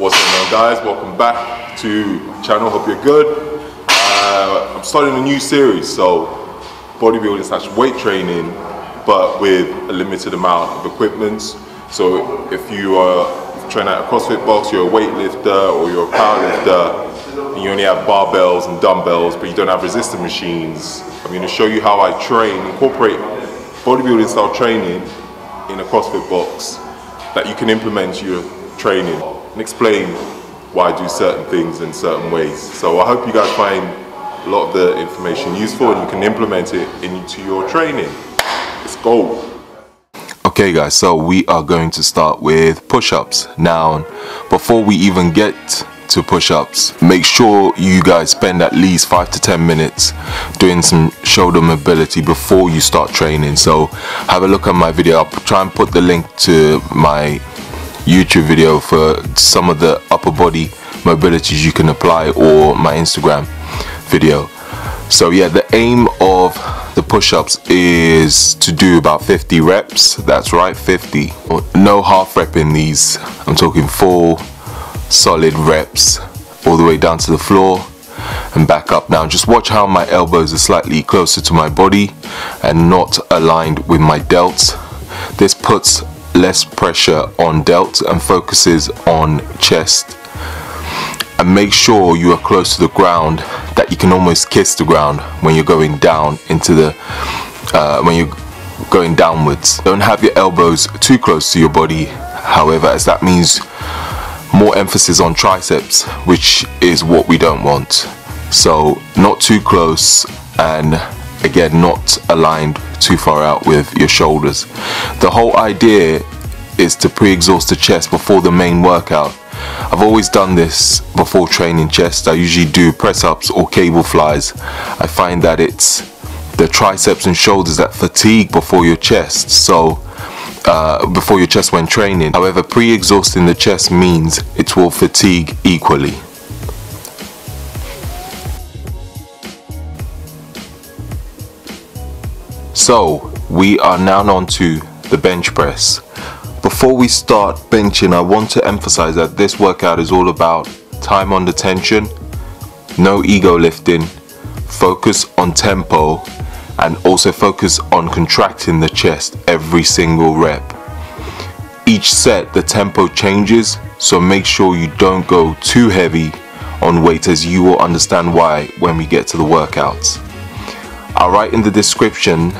What's going on guys? Welcome back to channel, hope you're good. Uh, I'm starting a new series, so bodybuilding slash weight training, but with a limited amount of equipment. So if you are training at a CrossFit box, you're a weightlifter or you're a powerlifter, and you only have barbells and dumbbells, but you don't have resistance machines, I'm gonna show you how I train, incorporate bodybuilding style training in a CrossFit box that you can implement your training and explain why I do certain things in certain ways. So I hope you guys find a lot of the information useful and you can implement it into your training. Let's go. Okay guys, so we are going to start with push-ups. Now, before we even get to push-ups, make sure you guys spend at least 5 to 10 minutes doing some shoulder mobility before you start training. So have a look at my video. I'll try and put the link to my YouTube video for some of the upper body mobilities you can apply or my Instagram video. So yeah, the aim of the push-ups is to do about 50 reps. That's right, 50. No half rep in these. I'm talking full solid reps all the way down to the floor and back up now just watch how my elbows are slightly closer to my body and not aligned with my delts this puts less pressure on delts and focuses on chest. And make sure you are close to the ground that you can almost kiss the ground when you're going down into the uh, when you're going downwards. Don't have your elbows too close to your body however as that means more emphasis on triceps which is what we don't want. So not too close and again not aligned too far out with your shoulders. The whole idea is to pre-exhaust the chest before the main workout. I've always done this before training chest. I usually do press-ups or cable flies. I find that it's the triceps and shoulders that fatigue before your chest. So uh, before your chest when training. However pre-exhausting the chest means it will fatigue equally So we are now on to the bench press. Before we start benching, I want to emphasize that this workout is all about time under tension, no ego lifting, focus on tempo, and also focus on contracting the chest every single rep. Each set, the tempo changes, so make sure you don't go too heavy on weight as you will understand why when we get to the workouts. I'll write in the description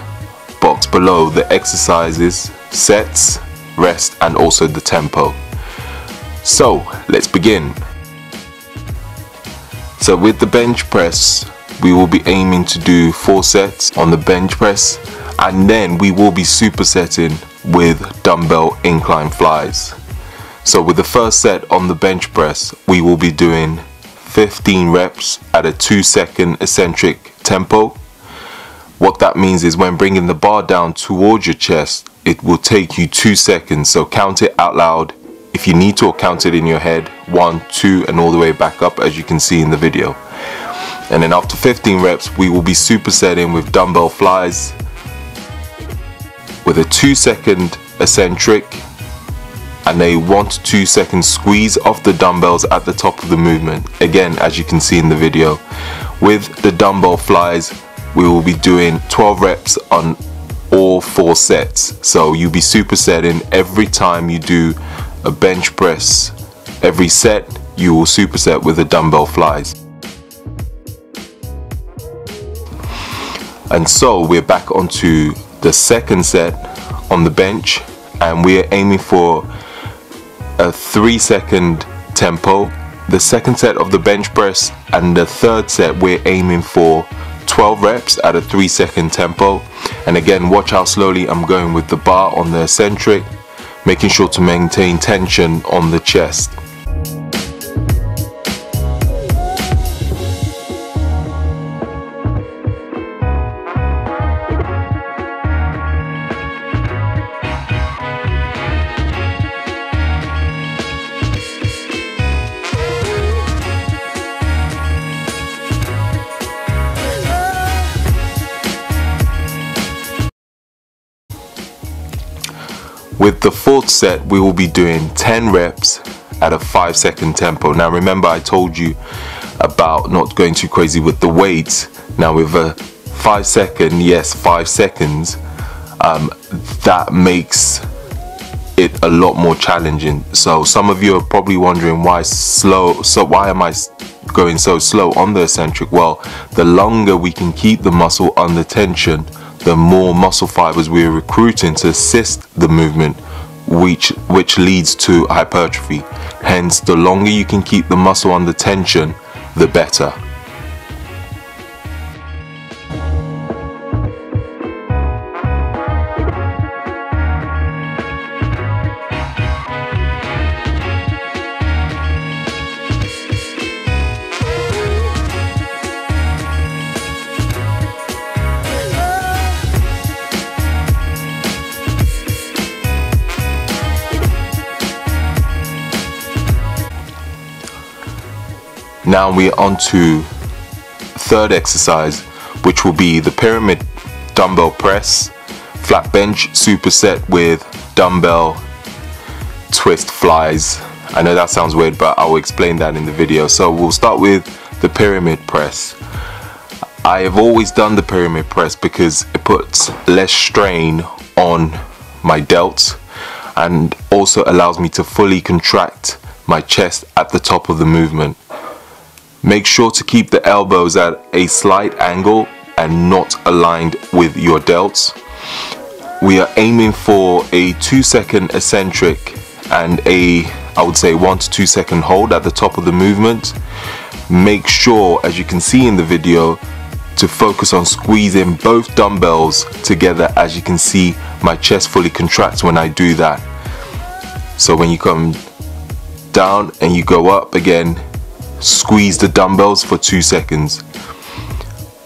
box below the exercises, sets, rest and also the tempo. So let's begin. So with the bench press we will be aiming to do 4 sets on the bench press and then we will be supersetting with dumbbell incline flies. So with the first set on the bench press we will be doing 15 reps at a 2 second eccentric tempo what that means is when bringing the bar down towards your chest, it will take you two seconds. So count it out loud if you need to count it in your head. One, two, and all the way back up as you can see in the video. And then after 15 reps, we will be supersetting with dumbbell flies with a two second eccentric and a one to two second squeeze of the dumbbells at the top of the movement. Again, as you can see in the video. With the dumbbell flies, we will be doing 12 reps on all four sets. So you'll be supersetting every time you do a bench press every set you will superset with the dumbbell flies. And so we're back onto the second set on the bench and we're aiming for a three second tempo. The second set of the bench press and the third set we're aiming for 12 reps at a 3 second tempo. And again watch how slowly I'm going with the bar on the eccentric making sure to maintain tension on the chest With the fourth set, we will be doing 10 reps at a five second tempo. Now remember I told you about not going too crazy with the weights. Now with a five second, yes, five seconds, um, that makes it a lot more challenging. So some of you are probably wondering why slow, so why am I going so slow on the eccentric? Well, the longer we can keep the muscle under tension, the more muscle fibers we're recruiting to assist the movement, which, which leads to hypertrophy. Hence, the longer you can keep the muscle under tension, the better. Now we're on to third exercise, which will be the pyramid dumbbell press, flat bench superset with dumbbell twist flies. I know that sounds weird, but I will explain that in the video. So we'll start with the pyramid press. I have always done the pyramid press because it puts less strain on my delts and also allows me to fully contract my chest at the top of the movement. Make sure to keep the elbows at a slight angle and not aligned with your delts. We are aiming for a 2 second eccentric and a I would say 1 to 2 second hold at the top of the movement. Make sure as you can see in the video to focus on squeezing both dumbbells together as you can see my chest fully contracts when I do that. So when you come down and you go up again squeeze the dumbbells for two seconds.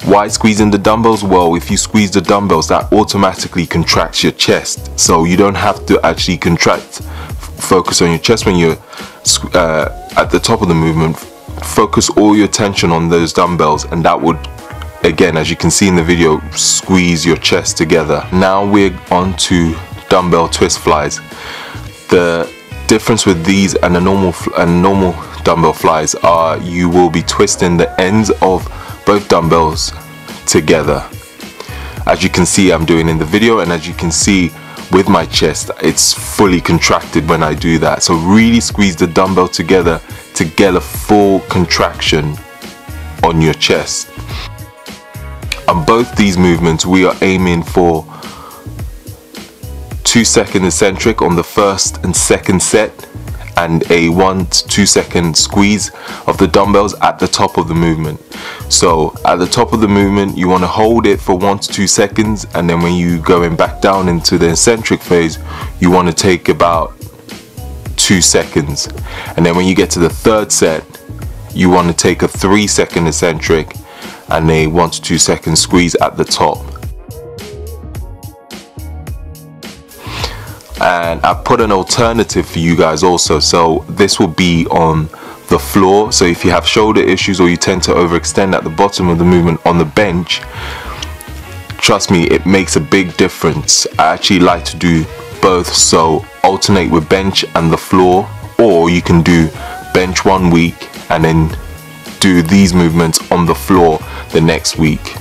Why squeezing the dumbbells? Well, if you squeeze the dumbbells, that automatically contracts your chest. So you don't have to actually contract, focus on your chest when you're uh, at the top of the movement. Focus all your tension on those dumbbells, and that would, again, as you can see in the video, squeeze your chest together. Now we're on to dumbbell twist flies. The difference with these and a normal and normal dumbbell flies are you will be twisting the ends of both dumbbells together. As you can see I'm doing in the video and as you can see with my chest it's fully contracted when I do that. So really squeeze the dumbbell together to get a full contraction on your chest. On both these movements we are aiming for 2 second eccentric on the first and second set and a one to two second squeeze of the dumbbells at the top of the movement. So at the top of the movement, you want to hold it for one to two seconds, and then when you going back down into the eccentric phase, you want to take about two seconds. And then when you get to the third set, you want to take a three second eccentric and a one to two second squeeze at the top. And I put an alternative for you guys also. So this will be on the floor. So if you have shoulder issues or you tend to overextend at the bottom of the movement on the bench trust me it makes a big difference. I actually like to do both. So alternate with bench and the floor or you can do bench one week and then do these movements on the floor the next week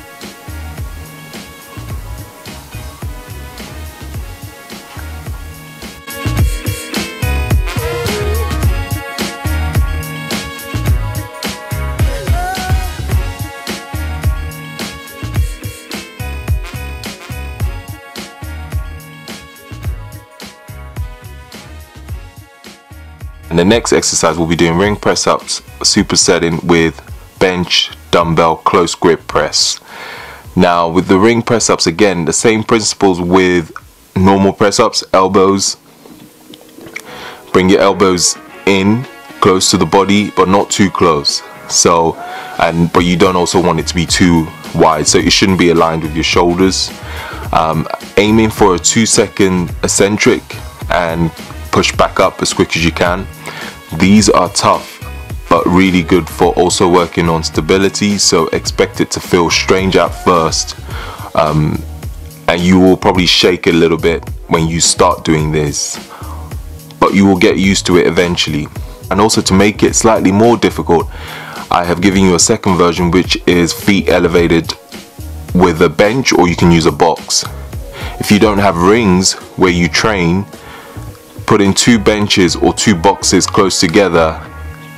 And the next exercise we'll be doing ring press ups supersetting with bench dumbbell close grip press. Now with the ring press ups again the same principles with normal press ups elbows. Bring your elbows in close to the body but not too close. So and but you don't also want it to be too wide so it shouldn't be aligned with your shoulders. Um, aiming for a two second eccentric and push back up as quick as you can. These are tough but really good for also working on stability so expect it to feel strange at first. Um, and you will probably shake a little bit when you start doing this but you will get used to it eventually. And also to make it slightly more difficult I have given you a second version which is feet elevated with a bench or you can use a box. If you don't have rings where you train putting two benches or two boxes close together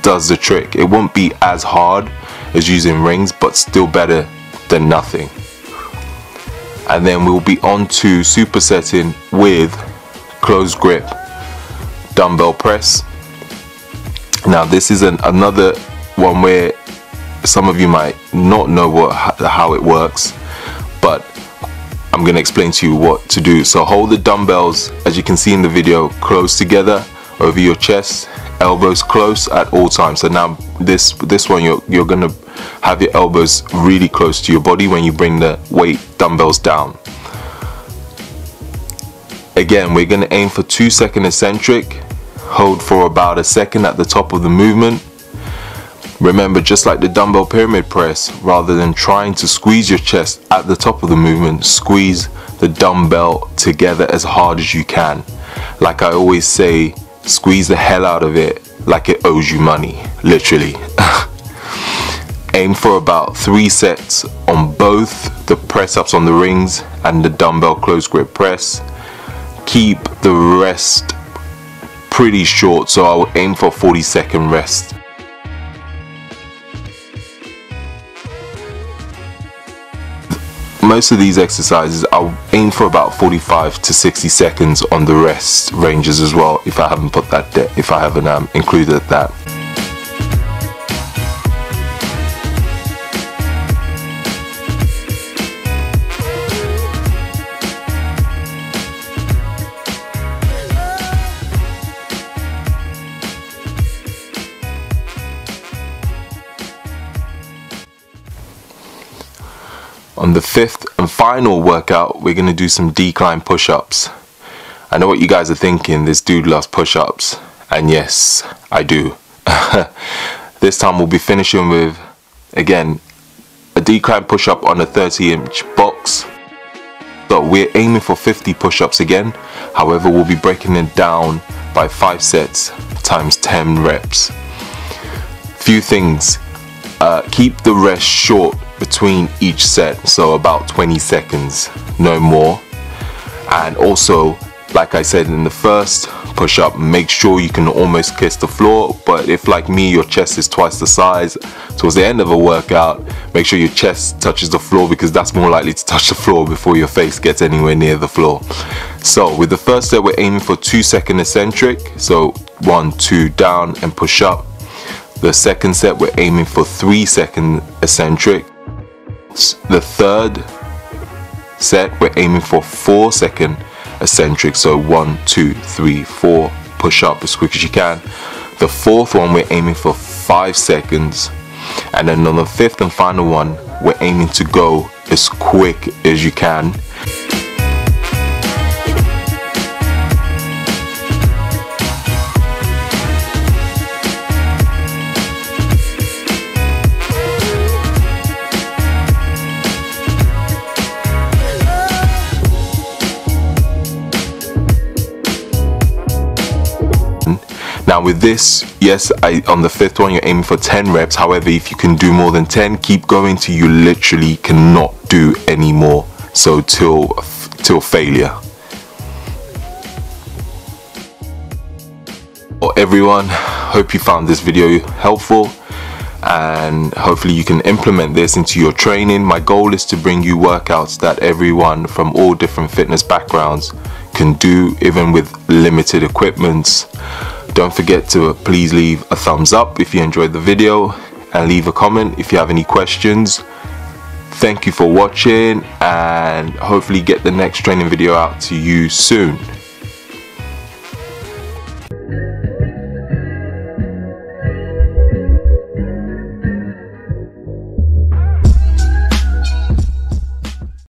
does the trick. It won't be as hard as using rings but still better than nothing. And then we'll be on to supersetting with closed grip dumbbell press. Now this is an, another one where some of you might not know what how it works I'm gonna explain to you what to do. So hold the dumbbells as you can see in the video close together over your chest elbows close at all times. So now this this one you're, you're gonna have your elbows really close to your body when you bring the weight dumbbells down. Again we're gonna aim for two second eccentric. Hold for about a second at the top of the movement remember just like the dumbbell pyramid press rather than trying to squeeze your chest at the top of the movement squeeze the dumbbell together as hard as you can. Like I always say squeeze the hell out of it like it owes you money literally. Aim for about three sets on both the press ups on the rings and the dumbbell close grip press. Keep the rest pretty short so I'll aim for 40 second rest most of these exercises I'll aim for about 45 to 60 seconds on the rest ranges as well if I haven't put that if I haven't um, included that On the fifth and final workout, we're going to do some decline push-ups. I know what you guys are thinking, this dude loves push-ups. And yes, I do. this time we'll be finishing with, again, a decline push-up on a 30 inch box. So we're aiming for 50 push-ups again. However, we'll be breaking it down by 5 sets times 10 reps. Few things. Uh, keep the rest short between each set so about 20 seconds no more. And also like I said in the first push up make sure you can almost kiss the floor but if like me your chest is twice the size towards the end of a workout make sure your chest touches the floor because that's more likely to touch the floor before your face gets anywhere near the floor. So with the first set we're aiming for two second eccentric so one two down and push up the second set we're aiming for three second eccentric the third set we're aiming for four second eccentric so one two three four push up as quick as you can. The fourth one we're aiming for five seconds. And then on the fifth and final one we're aiming to go as quick as you can Now with this, yes, I, on the fifth one you're aiming for 10 reps. However, if you can do more than 10, keep going till you literally cannot do any more. So till, till failure. Well, everyone, hope you found this video helpful and hopefully you can implement this into your training. My goal is to bring you workouts that everyone from all different fitness backgrounds can do even with limited equipment don't forget to uh, please leave a thumbs up if you enjoyed the video and leave a comment if you have any questions. Thank you for watching and hopefully get the next training video out to you soon